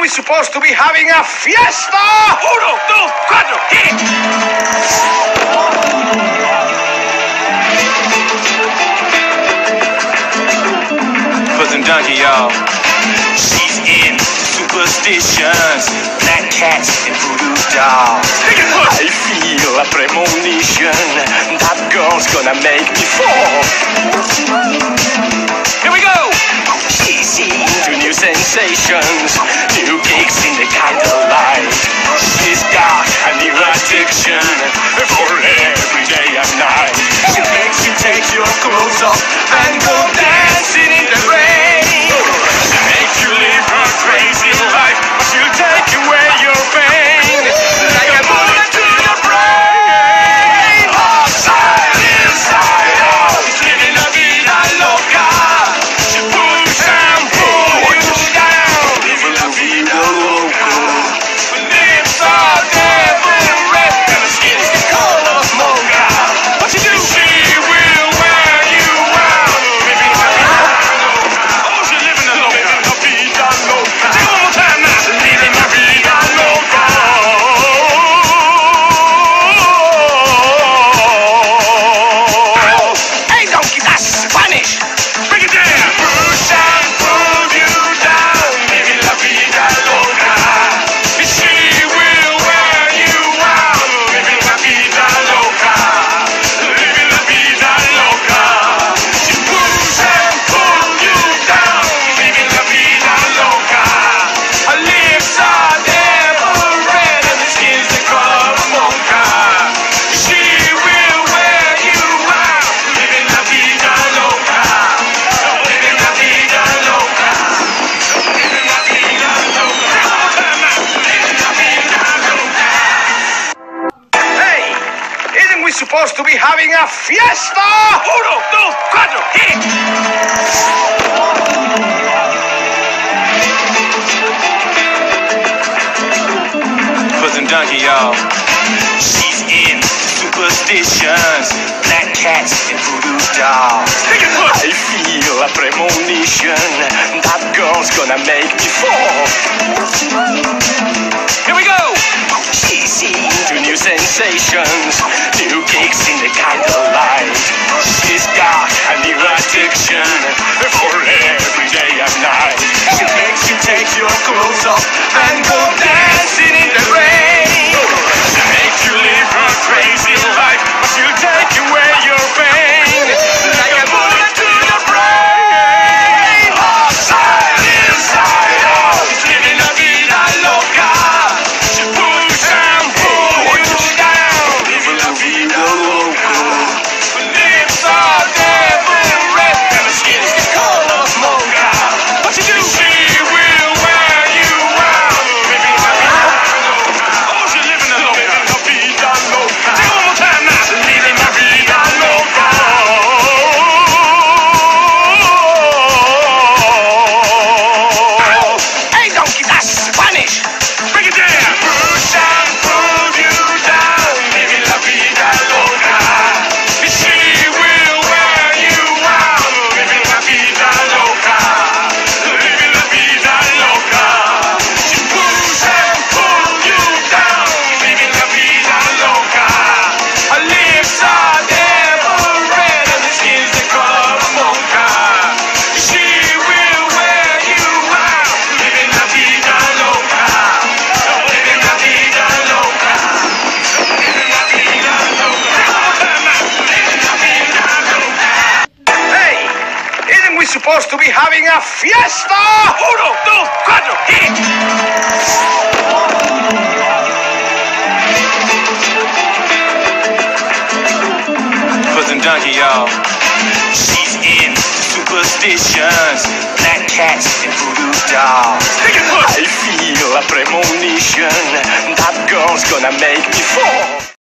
we're supposed to be having a fiesta! Uno, dos, cuatro, hit! Puss and donkey, y'all. She's in superstitions, black cats and voodoo dolls. I feel a premonition that girl's gonna make me fall. supposed to be having a fiesta! Uno, dos, cuatro, hit it! Puss and Donkey, y'all. She's in superstitions, black cats, and voodoo dolls. I feel a premonition that girl's gonna make me fall. sensations, new gigs in the life We're supposed to be having a fiesta. Uno, dos, cuatro, y... donkey, y'all. She's in superstitions, black cats and voodoo dolls. I feel a premonition that girl's gonna make me fall.